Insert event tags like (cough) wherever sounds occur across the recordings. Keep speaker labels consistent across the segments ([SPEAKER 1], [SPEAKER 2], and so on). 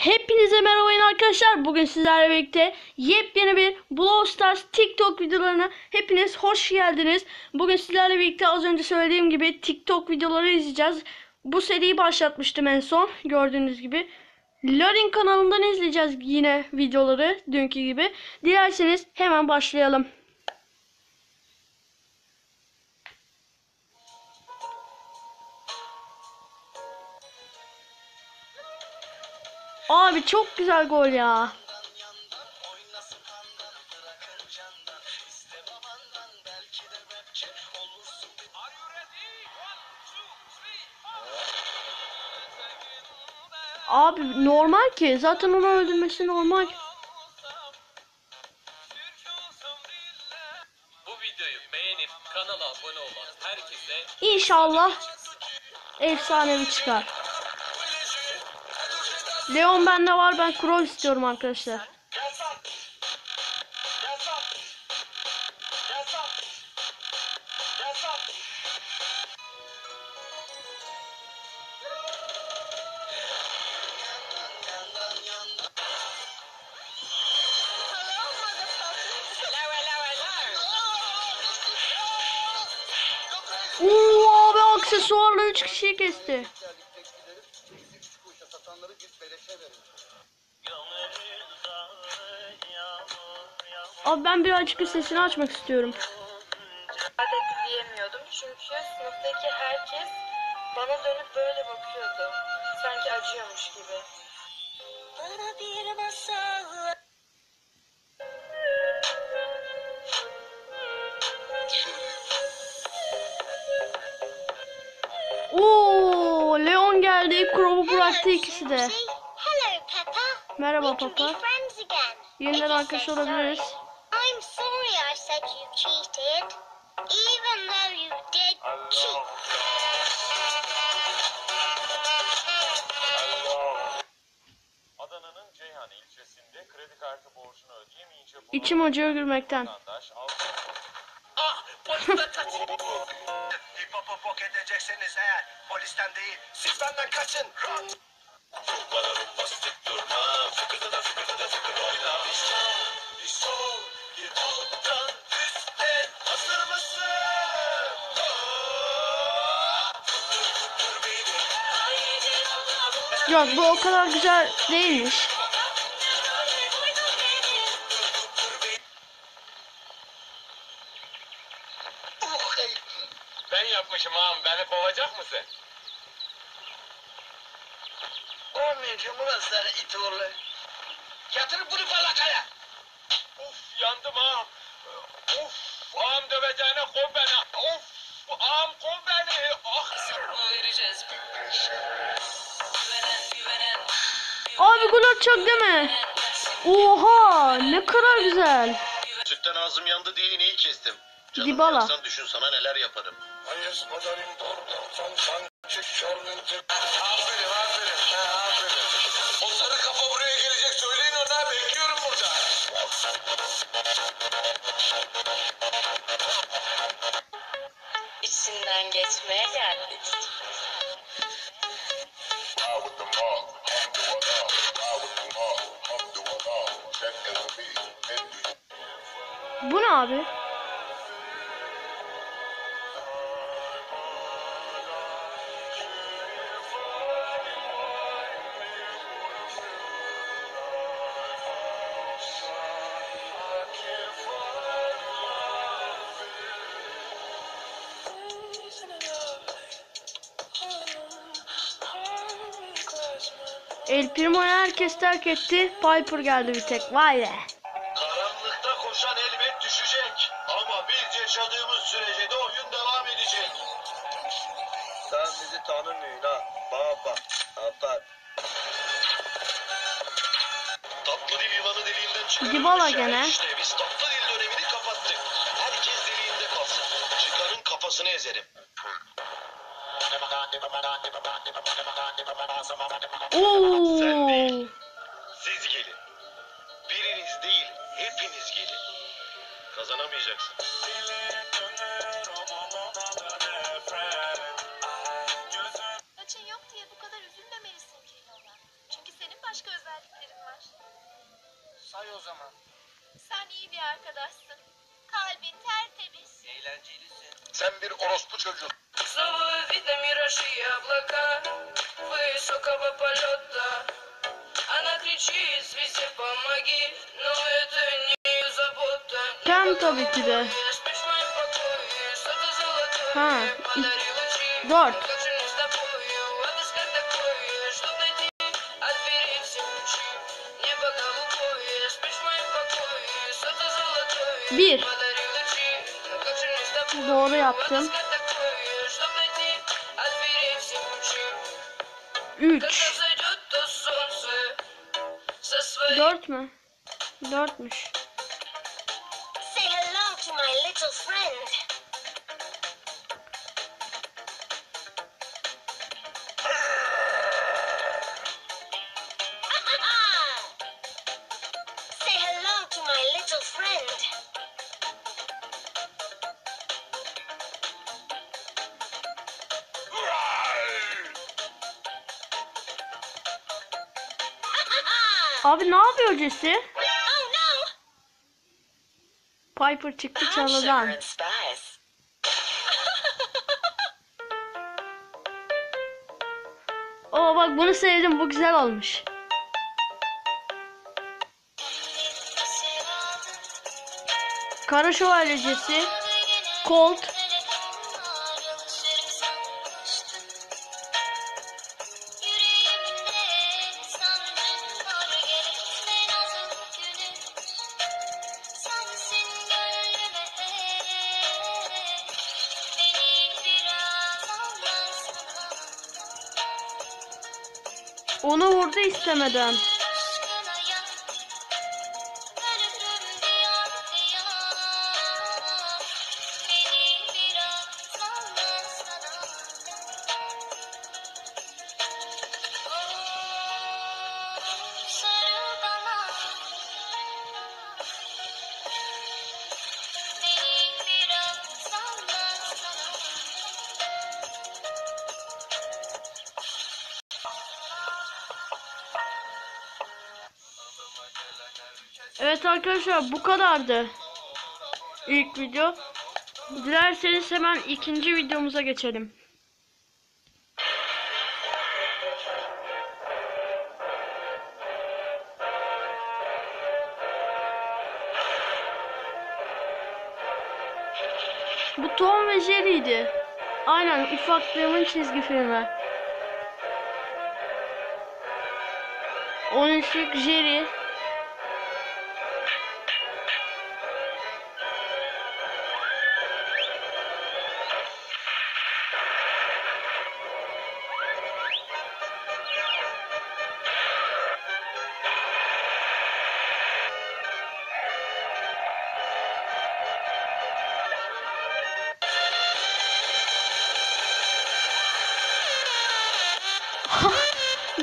[SPEAKER 1] Hepinize merhaba arkadaşlar. Bugün sizlerle birlikte yepyeni bir Brawl Stars TikTok videolarına hepiniz hoş geldiniz. Bugün sizlerle birlikte az önce söylediğim gibi TikTok videoları izleyeceğiz. Bu seriyi başlatmıştım en son gördüğünüz gibi. Lorin kanalından izleyeceğiz yine videoları dünkü gibi. Dilerseniz hemen başlayalım. Abi çok güzel gol ya. Abi normal ki. Zaten onu öldürmesi normal.
[SPEAKER 2] Bu videoyu beğenip kanala abone olan herkese
[SPEAKER 1] İnşallah efsanevi çıkar. Leon bende var. Ben Crow istiyorum arkadaşlar. Oo abi aksesuarla 3 kişiyi kesti. Abi ben birazcık sesini açmak istiyorum.
[SPEAKER 3] adet diyemiyordum çünkü sınıftaki herkes bana dönüp böyle bakıyordu. Sanki acıyormuş gibi. Bana bir masal
[SPEAKER 1] Oo Leon geldi. Crow'u bıraktı ikisi de. Merhaba Papa. Yeniden arkadaş olabiliriz. İçim acıyor gülmekten.
[SPEAKER 4] Ah polisten kaç. Hip hop'u bok edecekseniz eğer polisten değil siz benden kaçın. Mısın?
[SPEAKER 1] Yok bu o kadar güzel değilmiş.
[SPEAKER 4] Olmayacağım ulan sana it oğlu. Yatır bunu falakaya.
[SPEAKER 2] Uf yandım ağam. Uf ağam döveceğine kov beni. Of ağam kov beni. Ah.
[SPEAKER 1] Abi gol atacak değil mi? Oha ne kadar güzel.
[SPEAKER 4] Sütten ağzım yandı diye iğneyi kestim. Canım
[SPEAKER 1] Dybala.
[SPEAKER 4] yaksan düşün sana neler yaparım. Aferin aferin.
[SPEAKER 3] Geçmeye geldik.
[SPEAKER 1] Bu ne abi? El Primo'yu herkes terk etti. Piper geldi bir tek. Vay be.
[SPEAKER 4] Karanlıkta koşan elbet düşecek. Ama biz yaşadığımız sürece de oyun devam edecek. Sen bizi tanımıyorsun ha. Baba. Atar. Tatlı dil yılanı deliğinden çıkarılmış.
[SPEAKER 1] Dybala
[SPEAKER 4] ya.
[SPEAKER 1] gene.
[SPEAKER 4] İşte biz tatlı dil dönemini kapattık. Herkes deliğinde kalsın. Çıkarın kafasını ezerim.
[SPEAKER 1] Oo.
[SPEAKER 4] Siz gelin. Biriniz değil, hepiniz gelin. Kazanamayacaksınız.
[SPEAKER 5] Saçın yok diye bu kadar üzülmemelisin Keloğlan. Çünkü senin başka özelliklerin var.
[SPEAKER 3] Say o zaman.
[SPEAKER 5] Sen iyi bir arkadaşsın. Kalbin tertemiz.
[SPEAKER 4] Eğlencelisin. Sen bir orospu çocuğun.
[SPEAKER 3] Savaş! видно миражи и облака Высокого полета Она кричит, свете помоги Но это не ее забота
[SPEAKER 1] Kem tabii ki de.
[SPEAKER 3] Спишь в моем покое Что-то золотое
[SPEAKER 1] Ha,
[SPEAKER 3] Подари лучи
[SPEAKER 1] Dört.
[SPEAKER 3] Как же мне
[SPEAKER 1] 3 4 mü? 4'müş.
[SPEAKER 5] Say hello to my little friend.
[SPEAKER 1] Abi ne yapıyor Jesse?
[SPEAKER 5] Oh!
[SPEAKER 1] Piper çıktı çalıdan. (laughs) Oo bak bunu sevdim. Bu güzel olmuş. Kara şövalyecisi. Colt. Onu vurdu istemeden. Evet arkadaşlar bu kadardı. İlk video. Dilerseniz hemen ikinci videomuza geçelim. Bu Tom ve Jerry'ydi. Aynen ufaklığımın çizgi filmi. 13'lük Jerry.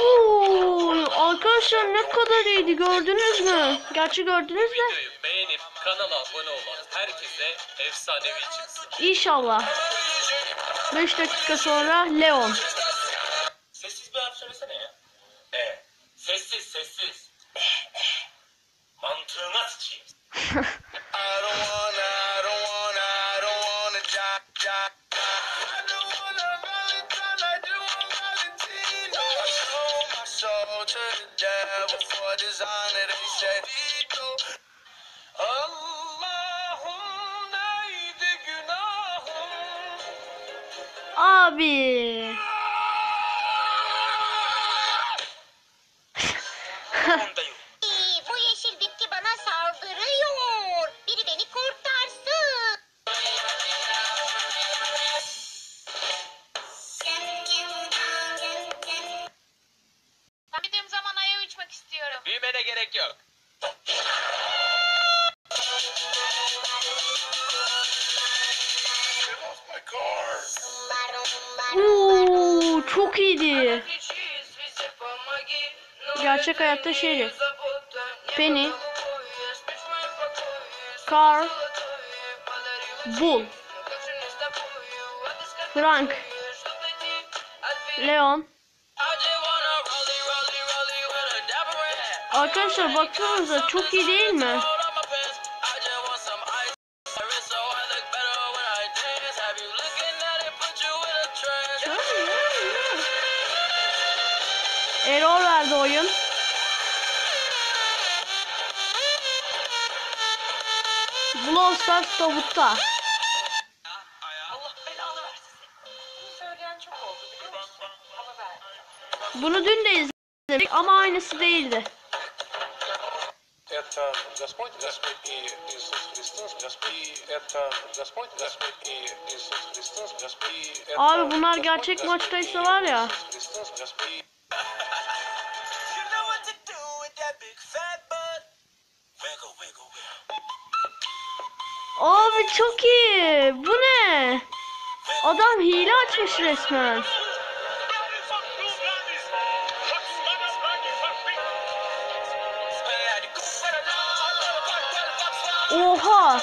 [SPEAKER 1] Oo, arkadaşlar ne kadar iyiydi gördünüz mü? Gerçi gördünüz de
[SPEAKER 6] Videoyu beğenip kanala abone olan herkese efsanevi çıksın.
[SPEAKER 1] inşallah. 5 dakika sonra Leon.
[SPEAKER 6] Sessiz bir harf söylesene ya. E. Sessiz sessiz. Mantığına sıçayım. (laughs)
[SPEAKER 1] Abi.
[SPEAKER 3] I just wanna rollie, rollie, rollie with a dapper red.
[SPEAKER 1] Arkadaşlar baksanıza çok iyi değil mi?
[SPEAKER 3] Ama ben.
[SPEAKER 1] Bunu dün de izledik ama aynısı değildi.
[SPEAKER 7] Это Господь, Господь и Иисус Христос, Господь и это Господь, Господь и Иисус Христос, Господь и это
[SPEAKER 1] Abi bunlar
[SPEAKER 7] Господь,
[SPEAKER 1] gerçek
[SPEAKER 7] Господь
[SPEAKER 1] maçtaysa
[SPEAKER 7] и
[SPEAKER 1] var ya.
[SPEAKER 7] Иисус Христос, Господь
[SPEAKER 1] Abi çok iyi. Bu ne? Adam hile açmış resmen. Oha.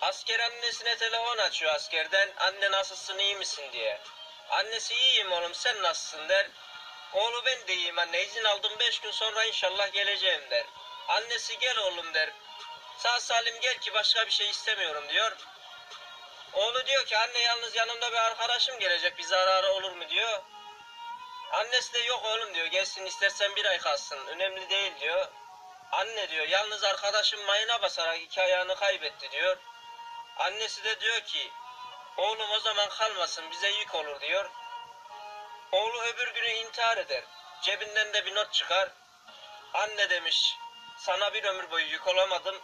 [SPEAKER 8] Asker annesine telefon açıyor askerden. Anne nasılsın iyi misin diye. Annesi iyiyim oğlum sen nasılsın der. Oğlu ben de iyiyim anne izin aldım 5 gün sonra inşallah geleceğim der. Annesi gel oğlum der. Sağ salim gel ki başka bir şey istemiyorum diyor. Oğlu diyor ki anne yalnız yanımda bir arkadaşım gelecek bizi ara ara olur mu diyor. Annesi de yok oğlum diyor gelsin istersen bir ay kalsın önemli değil diyor. Anne diyor yalnız arkadaşım mayına basarak iki ayağını kaybetti diyor. Annesi de diyor ki oğlum o zaman kalmasın bize yük olur diyor. Oğlu öbür günü intihar eder. Cebinden de bir not çıkar. Anne demiş sana bir ömür boyu yük olamadım.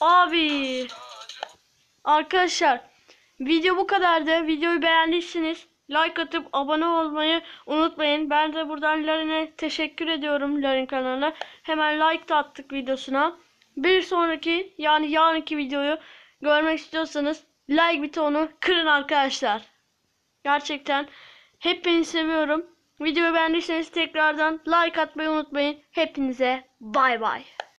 [SPEAKER 1] Abi. Arkadaşlar video bu kadardı. Videoyu beğendiyseniz like atıp abone olmayı unutmayın. Ben de buradan Larin'e teşekkür ediyorum Larin kanalına. Hemen like da attık videosuna. Bir sonraki yani yarınki videoyu görmek istiyorsanız like butonunu kırın arkadaşlar. Gerçekten hepinizi seviyorum. Videoyu beğendiyseniz tekrardan like atmayı unutmayın. Hepinize bay bay.